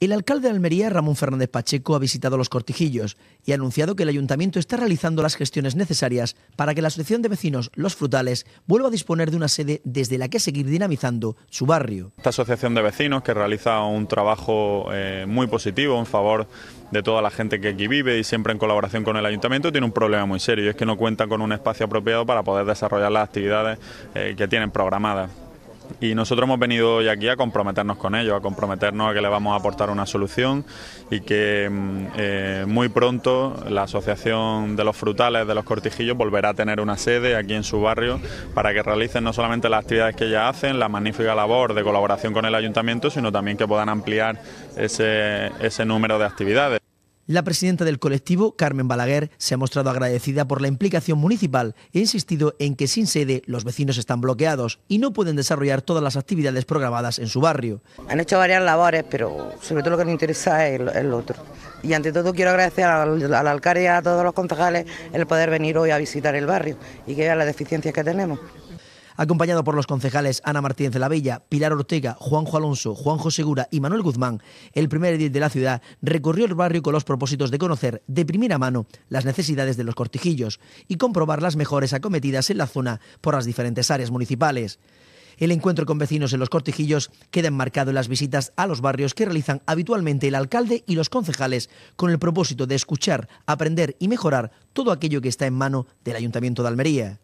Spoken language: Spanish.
El alcalde de Almería, Ramón Fernández Pacheco, ha visitado los cortijillos y ha anunciado que el ayuntamiento está realizando las gestiones necesarias para que la Asociación de Vecinos Los Frutales vuelva a disponer de una sede desde la que seguir dinamizando su barrio. Esta asociación de vecinos que realiza un trabajo eh, muy positivo en favor de toda la gente que aquí vive y siempre en colaboración con el ayuntamiento tiene un problema muy serio y es que no cuenta con un espacio apropiado para poder desarrollar las actividades eh, que tienen programadas. Y nosotros hemos venido hoy aquí a comprometernos con ellos, a comprometernos a que le vamos a aportar una solución y que mm, eh, muy pronto la Asociación de los Frutales de los Cortijillos volverá a tener una sede aquí en su barrio para que realicen no solamente las actividades que ya hacen, la magnífica labor de colaboración con el ayuntamiento, sino también que puedan ampliar ese, ese número de actividades. La presidenta del colectivo, Carmen Balaguer, se ha mostrado agradecida por la implicación municipal e insistido en que sin sede los vecinos están bloqueados y no pueden desarrollar todas las actividades programadas en su barrio. Han hecho varias labores, pero sobre todo lo que nos interesa es el, otro. Y ante todo quiero agradecer al, al alcalde y a todos los concejales el poder venir hoy a visitar el barrio y que vean las deficiencias que tenemos acompañado por los concejales Ana Martínez de la Bella, Pilar Ortega, Juanjo Alonso, Juanjo Segura y Manuel Guzmán, el primer edil de la ciudad recorrió el barrio con los propósitos de conocer de primera mano las necesidades de los cortijillos y comprobar las mejores acometidas en la zona por las diferentes áreas municipales. El encuentro con vecinos en los cortijillos queda enmarcado en las visitas a los barrios que realizan habitualmente el alcalde y los concejales con el propósito de escuchar, aprender y mejorar todo aquello que está en mano del Ayuntamiento de Almería.